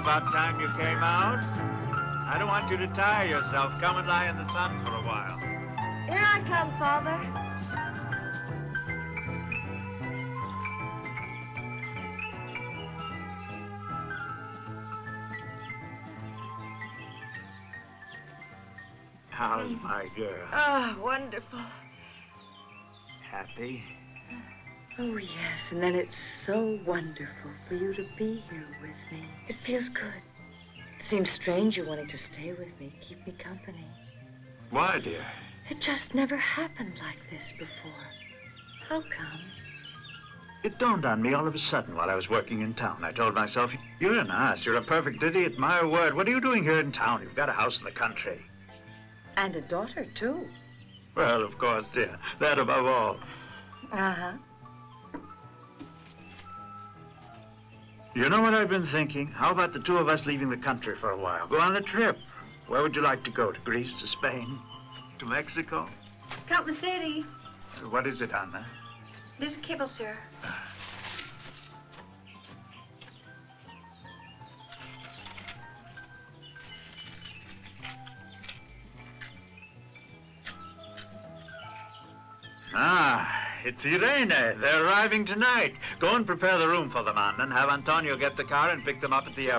about time you came out. I don't want you to tire yourself. Come and lie in the sun for a while. Here I come, Father. How's my girl? Oh, wonderful. Happy? Oh, yes, and then it's so wonderful for you to be here with me. It feels good. It seems strange you wanting to stay with me, keep me company. Why, dear? It just never happened like this before. How come? It dawned on me all of a sudden while I was working in town. I told myself, you're an ass. You're a perfect idiot. My word. What are you doing here in town? You've got a house in the country. And a daughter, too. Well, of course, dear. That above all. Uh-huh. You know what I've been thinking? How about the two of us leaving the country for a while? Go on a trip. Where would you like to go? To Greece, to Spain, to Mexico? Count Mercedes, What is it, Anna? there's a cable, sir. Ah, it's Irene. They're arriving tonight. Go and prepare the room for them, and have Antonio get the car and pick them up at the airport.